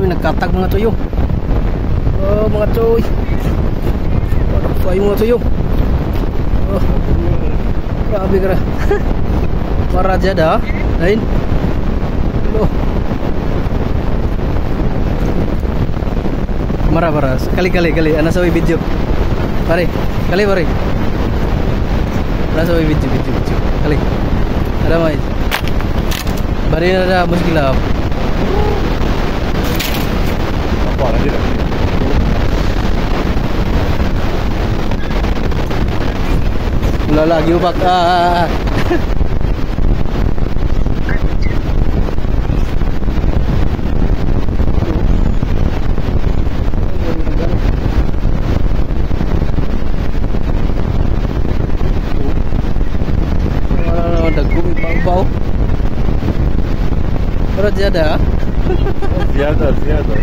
cuy nagkatag mga tuyo. Oh, mga cuy. Wadak fly mga tuyo. Oh. Grabe ka Maraja dah. Lain. Oh. Marah marah. Kali kali kali. Anak sawi video. Pare. Kali pare. Anak sawi video video video. Kali. Ada mai. Bari ada muskilah. Ulah lagi ubak. Ah, ah, ah. Ah, Dagu bau-bau. Berat je ada. Ziada, ziada.